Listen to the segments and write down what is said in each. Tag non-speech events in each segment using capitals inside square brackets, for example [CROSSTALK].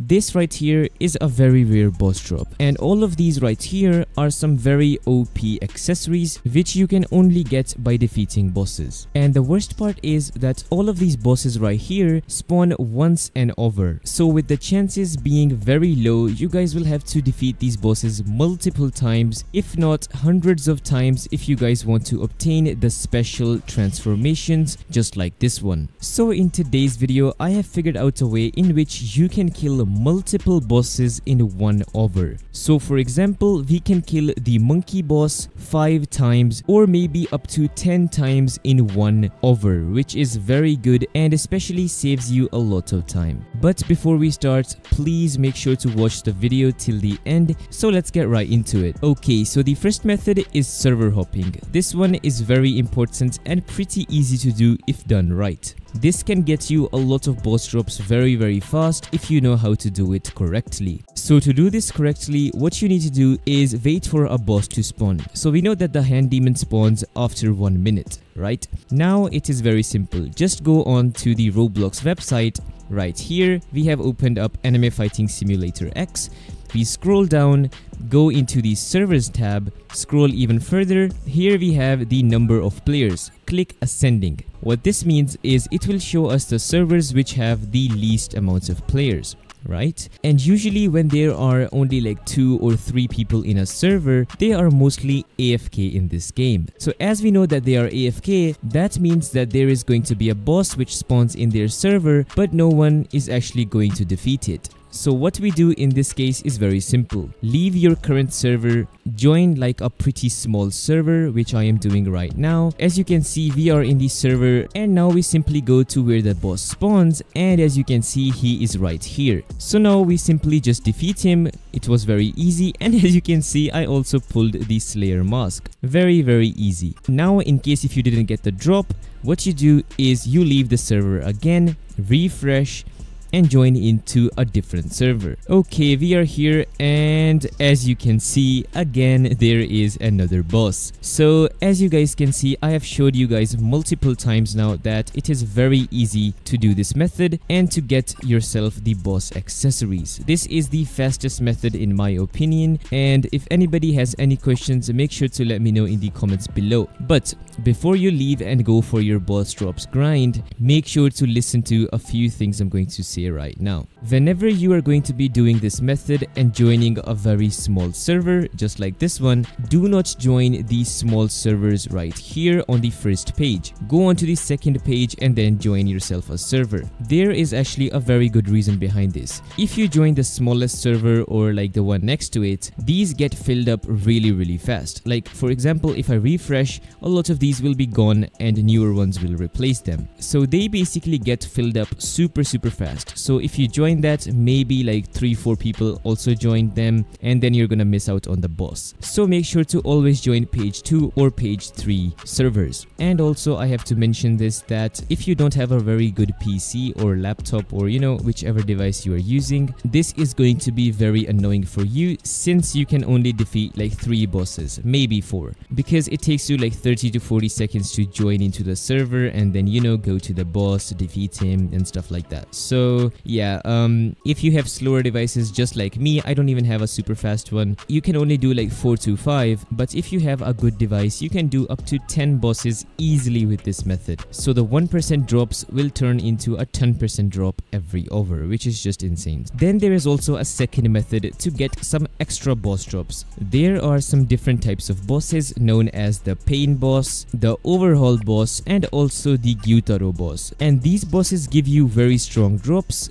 This right here is a very rare boss drop and all of these right here are some very OP accessories which you can only get by defeating bosses. And the worst part is that all of these bosses right here spawn once and over. So with the chances being very low, you guys will have to defeat these bosses multiple times if not hundreds of times if you guys want to obtain the special transformations just like this one. So in today's video, I have figured out a way in which you can kill multiple bosses in one over. So for example, we can kill the monkey boss 5 times or maybe up to 10 times in one over which is very good and especially saves you a lot of time. But before we start, please make sure to watch the video till the end so let's get right into it. Okay, so the first method is server hopping. This one is very important and pretty easy to do if done right. This can get you a lot of boss drops very very fast if you know how to do it correctly. So to do this correctly, what you need to do is wait for a boss to spawn. So we know that the hand demon spawns after 1 minute, right? Now it is very simple. Just go on to the Roblox website. Right here, we have opened up Anime Fighting Simulator X. We scroll down go into the servers tab scroll even further. Here we have the number of players. Click ascending. What this means is it will show us the servers which have the least amounts of players right? And usually when there are only like two or three people in a server, they are mostly AFK in this game. So as we know that they are AFK, that means that there is going to be a boss which spawns in their server, but no one is actually going to defeat it. So what we do in this case is very simple. Leave your current server, join like a pretty small server which I am doing right now. As you can see we are in the server and now we simply go to where the boss spawns and as you can see he is right here. So now we simply just defeat him. It was very easy [LAUGHS] and as you can see I also pulled the Slayer mask. Very very easy. Now in case if you didn't get the drop, what you do is you leave the server again, refresh and join into a different server. Okay, we are here and as you can see, again, there is another boss. So as you guys can see, I have showed you guys multiple times now that it is very easy to do this method and to get yourself the boss accessories. This is the fastest method in my opinion and if anybody has any questions, make sure to let me know in the comments below. But before you leave and go for your boss drops grind, make sure to listen to a few things I'm going to say right now. Whenever you are going to be doing this method and joining a very small server just like this one, do not join these small servers right here on the first page. Go on to the second page and then join yourself a server. There is actually a very good reason behind this. If you join the smallest server or like the one next to it, these get filled up really really fast. Like for example, if I refresh, a lot of these will be gone and newer ones will replace them. So they basically get filled up super super fast. So if you join join that maybe like 3-4 people also joined them and then you're gonna miss out on the boss. So make sure to always join page 2 or page 3 servers. And also I have to mention this that if you don't have a very good PC or laptop or you know whichever device you are using, this is going to be very annoying for you since you can only defeat like 3 bosses, maybe 4 because it takes you like 30 to 40 seconds to join into the server and then you know go to the boss, defeat him and stuff like that. So yeah, um, if you have slower devices just like me, I don't even have a super fast one, you can only do like 4 to 5, but if you have a good device, you can do up to 10 bosses easily with this method. So the 1% drops will turn into a 10% drop every over, which is just insane. Then there is also a second method to get some extra boss drops. There are some different types of bosses known as the Pain boss, the Overhaul boss, and also the Gyutaro boss. And these bosses give you very strong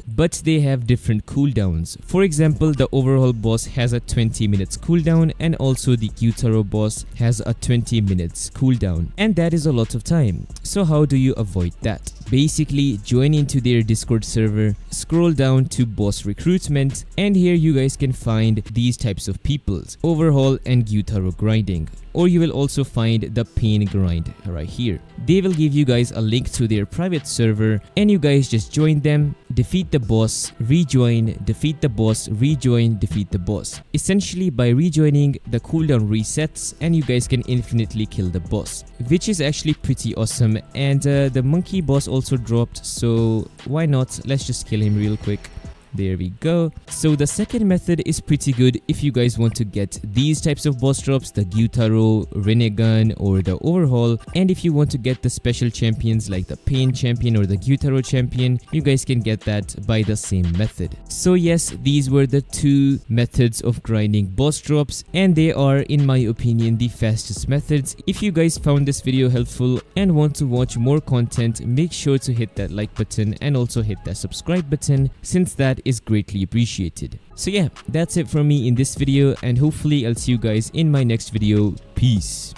but they have different cooldowns. For example, the overhaul boss has a 20 minutes cooldown and also the Gyutaro boss has a 20 minutes cooldown and that is a lot of time. So how do you avoid that? Basically, join into their Discord server, scroll down to boss recruitment and here you guys can find these types of peoples, overhaul and Gyutaro grinding or you will also find the pain grind right here. They will give you guys a link to their private server and you guys just join them, defeat the boss, rejoin, defeat the boss, rejoin, defeat the boss. Essentially by rejoining, the cooldown resets and you guys can infinitely kill the boss, which is actually pretty awesome and uh, the monkey boss also dropped so why not, let's just kill him real quick. There we go. So the second method is pretty good if you guys want to get these types of boss drops, the Gyutaro, Rinnegan or the Overhaul. And if you want to get the special champions like the Pain champion or the Gyutaro champion, you guys can get that by the same method. So yes, these were the two methods of grinding boss drops and they are in my opinion the fastest methods. If you guys found this video helpful and want to watch more content, make sure to hit that like button and also hit that subscribe button since that is greatly appreciated. So yeah, that's it from me in this video and hopefully I'll see you guys in my next video. Peace.